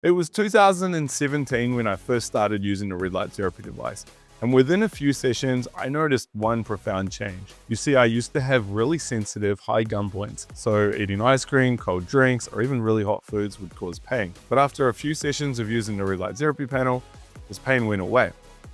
It was 2017 when I first started using a red light therapy device. And within a few sessions, I noticed one profound change. You see, I used to have really sensitive high gum points, so eating ice cream, cold drinks, or even really hot foods would cause pain. But after a few sessions of using the red light therapy panel, this pain went away.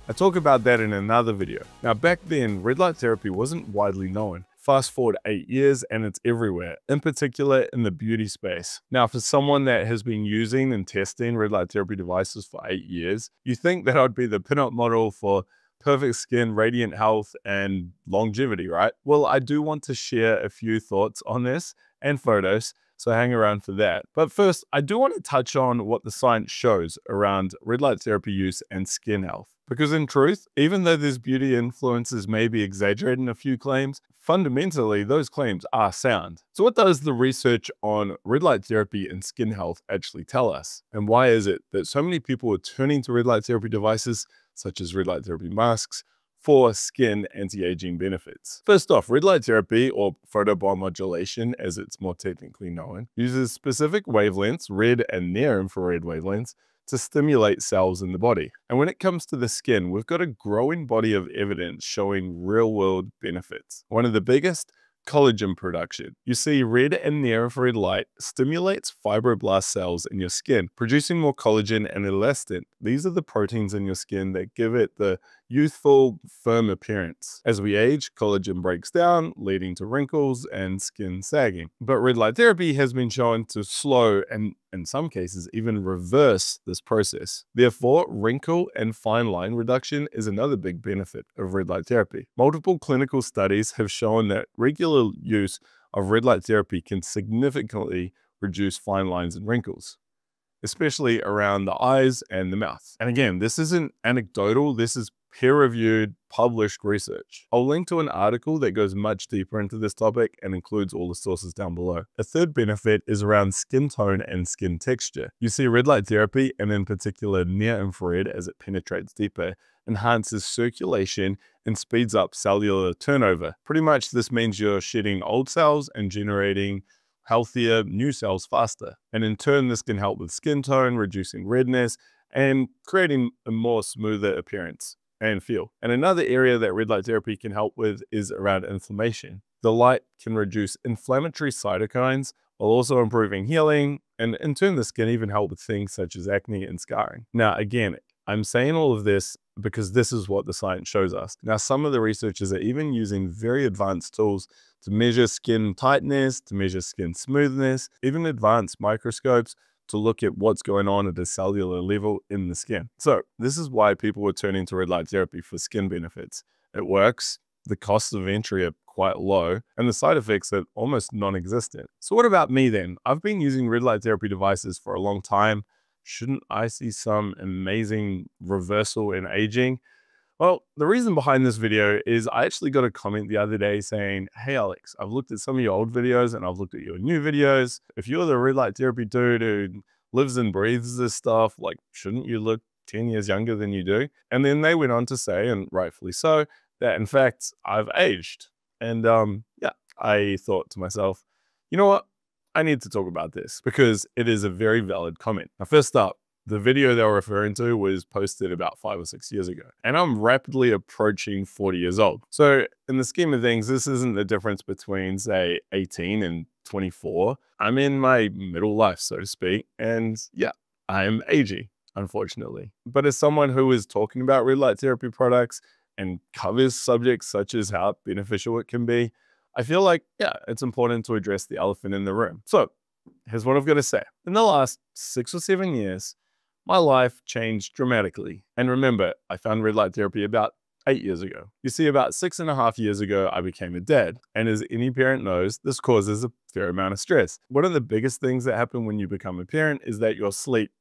I talk about that in another video. Now back then, red light therapy wasn't widely known. Fast forward eight years and it's everywhere, in particular in the beauty space. Now, for someone that has been using and testing red light therapy devices for eight years, you think that I'd be the pinup model for perfect skin, radiant health, and longevity, right? Well, I do want to share a few thoughts on this and photos so hang around for that. But first, I do want to touch on what the science shows around red light therapy use and skin health. Because in truth, even though these beauty influences may be exaggerating a few claims, fundamentally those claims are sound. So what does the research on red light therapy and skin health actually tell us? And why is it that so many people are turning to red light therapy devices such as red light therapy masks for skin anti-aging benefits. First off, red light therapy, or photobiomodulation as it's more technically known, uses specific wavelengths, red and near infrared wavelengths, to stimulate cells in the body. And when it comes to the skin, we've got a growing body of evidence showing real world benefits. One of the biggest collagen production. You see, red and near infrared light stimulates fibroblast cells in your skin, producing more collagen and elastin. These are the proteins in your skin that give it the youthful, firm appearance. As we age, collagen breaks down, leading to wrinkles and skin sagging. But red light therapy has been shown to slow and in some cases even reverse this process. Therefore, wrinkle and fine line reduction is another big benefit of red light therapy. Multiple clinical studies have shown that regular use of red light therapy can significantly reduce fine lines and wrinkles especially around the eyes and the mouth. And again, this isn't anecdotal, this is peer-reviewed, published research. I'll link to an article that goes much deeper into this topic and includes all the sources down below. A third benefit is around skin tone and skin texture. You see red light therapy, and in particular near infrared as it penetrates deeper, enhances circulation and speeds up cellular turnover. Pretty much this means you're shedding old cells and generating healthier new cells faster. And in turn, this can help with skin tone, reducing redness, and creating a more smoother appearance and feel. And another area that red light therapy can help with is around inflammation. The light can reduce inflammatory cytokines while also improving healing, and in turn, this can even help with things such as acne and scarring. Now, again, I'm saying all of this because this is what the science shows us. Now, some of the researchers are even using very advanced tools to measure skin tightness, to measure skin smoothness, even advanced microscopes to look at what's going on at a cellular level in the skin. So this is why people are turning to red light therapy for skin benefits. It works, the costs of entry are quite low, and the side effects are almost non-existent. So what about me then? I've been using red light therapy devices for a long time. Shouldn't I see some amazing reversal in aging? Well, the reason behind this video is I actually got a comment the other day saying, Hey, Alex, I've looked at some of your old videos and I've looked at your new videos. If you're the red light therapy dude who lives and breathes this stuff, like, shouldn't you look 10 years younger than you do? And then they went on to say, and rightfully so, that in fact, I've aged. And um, yeah, I thought to myself, you know what? I need to talk about this because it is a very valid comment. Now, first up, the video they were referring to was posted about five or six years ago, and I'm rapidly approaching 40 years old. So, in the scheme of things, this isn't the difference between, say, 18 and 24. I'm in my middle life, so to speak, and yeah, I'm aging, unfortunately. But as someone who is talking about red light therapy products and covers subjects such as how beneficial it can be, I feel like, yeah, it's important to address the elephant in the room. So, here's what I've got to say. In the last six or seven years, my life changed dramatically. And remember, I found red light therapy about eight years ago. You see, about six and a half years ago, I became a dad. And as any parent knows, this causes a fair amount of stress. One of the biggest things that happen when you become a parent is that your sleep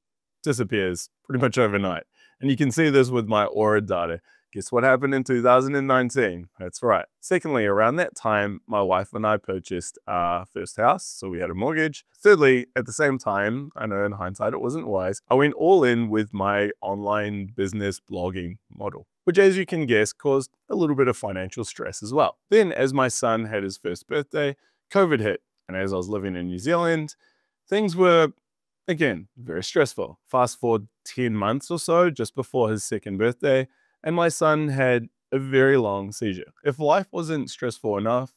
disappears pretty much overnight. And you can see this with my Oura data. Guess what happened in 2019? That's right. Secondly, around that time, my wife and I purchased our first house, so we had a mortgage. Thirdly, at the same time, I know in hindsight it wasn't wise, I went all in with my online business blogging model, which as you can guess caused a little bit of financial stress as well. Then as my son had his first birthday, COVID hit. And as I was living in New Zealand, things were Again, very stressful. Fast forward 10 months or so, just before his second birthday, and my son had a very long seizure. If life wasn't stressful enough,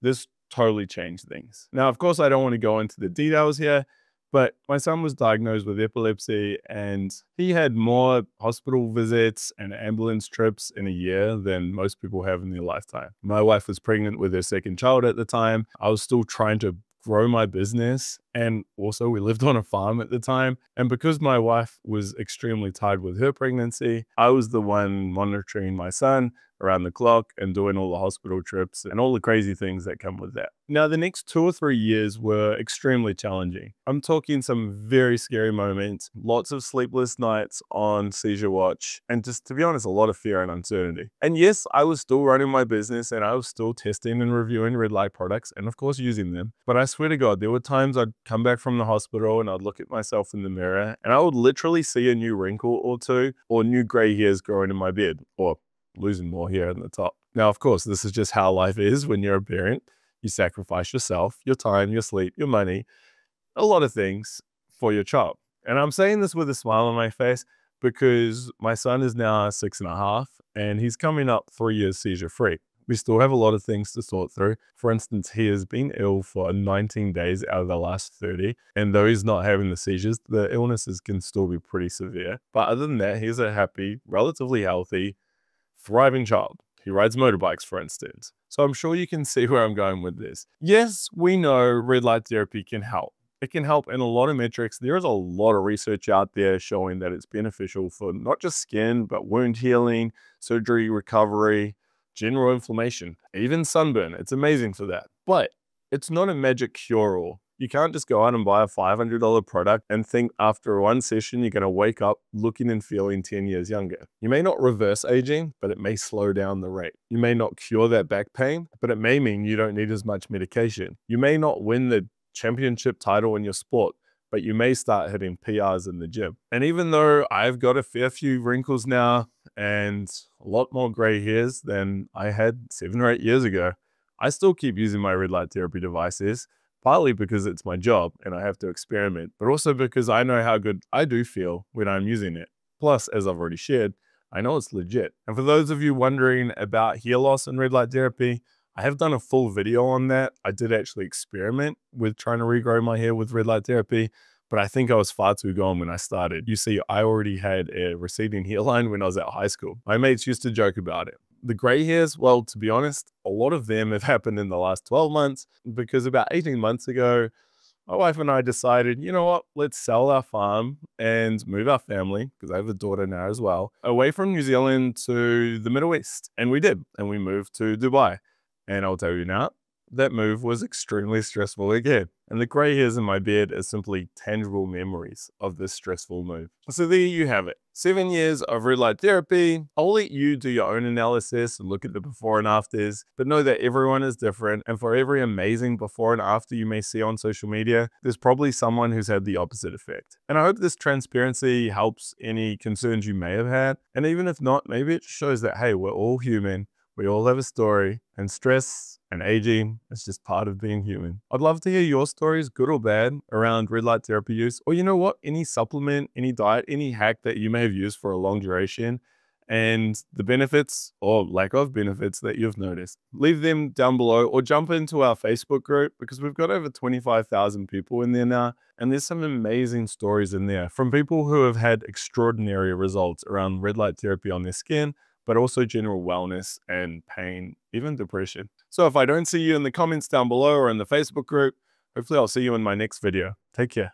this totally changed things. Now, of course, I don't want to go into the details here, but my son was diagnosed with epilepsy and he had more hospital visits and ambulance trips in a year than most people have in their lifetime. My wife was pregnant with her second child at the time. I was still trying to grow my business. And also, we lived on a farm at the time. And because my wife was extremely tired with her pregnancy, I was the one monitoring my son, around the clock and doing all the hospital trips and all the crazy things that come with that. Now, the next two or three years were extremely challenging. I'm talking some very scary moments, lots of sleepless nights on seizure watch, and just to be honest, a lot of fear and uncertainty. And yes, I was still running my business and I was still testing and reviewing red light products and, of course, using them. But I swear to God, there were times I'd come back from the hospital and I'd look at myself in the mirror and I would literally see a new wrinkle or two or new gray hairs growing in my beard or losing more here in the top. Now, of course, this is just how life is when you're a parent. You sacrifice yourself, your time, your sleep, your money, a lot of things for your child. And I'm saying this with a smile on my face because my son is now six and a half and he's coming up three years seizure free. We still have a lot of things to sort through. For instance, he has been ill for 19 days out of the last 30. And though he's not having the seizures, the illnesses can still be pretty severe. But other than that, he's a happy, relatively healthy, thriving child. He rides motorbikes, for instance. So I'm sure you can see where I'm going with this. Yes, we know red light therapy can help. It can help in a lot of metrics. There is a lot of research out there showing that it's beneficial for not just skin, but wound healing, surgery recovery, general inflammation, even sunburn. It's amazing for that. But it's not a magic cure all. You can't just go out and buy a $500 product and think after one session you're going to wake up looking and feeling 10 years younger. You may not reverse aging, but it may slow down the rate. You may not cure that back pain, but it may mean you don't need as much medication. You may not win the championship title in your sport, but you may start hitting PRs in the gym. And even though I've got a fair few wrinkles now and a lot more gray hairs than I had seven or eight years ago, I still keep using my red light therapy devices partly because it's my job and I have to experiment, but also because I know how good I do feel when I'm using it. Plus, as I've already shared, I know it's legit. And for those of you wondering about hair loss and red light therapy, I have done a full video on that. I did actually experiment with trying to regrow my hair with red light therapy, but I think I was far too gone when I started. You see, I already had a receding hairline when I was at high school. My mates used to joke about it the gray hairs, well, to be honest, a lot of them have happened in the last 12 months because about 18 months ago, my wife and I decided, you know what, let's sell our farm and move our family, because I have a daughter now as well, away from New Zealand to the Middle East. And we did. And we moved to Dubai. And I'll tell you now, that move was extremely stressful again. And the gray hairs in my beard are simply tangible memories of this stressful move. So there you have it. Seven years of red light therapy. I'll let you do your own analysis and look at the before and afters, but know that everyone is different. And for every amazing before and after you may see on social media, there's probably someone who's had the opposite effect. And I hope this transparency helps any concerns you may have had. And even if not, maybe it shows that, hey, we're all human we all have a story, and stress and aging is just part of being human. I'd love to hear your stories, good or bad, around red light therapy use, or you know what, any supplement, any diet, any hack that you may have used for a long duration, and the benefits or lack of benefits that you've noticed. Leave them down below or jump into our Facebook group because we've got over 25,000 people in there now. And there's some amazing stories in there from people who have had extraordinary results around red light therapy on their skin, but also general wellness and pain, even depression. So if I don't see you in the comments down below or in the Facebook group, hopefully I'll see you in my next video. Take care.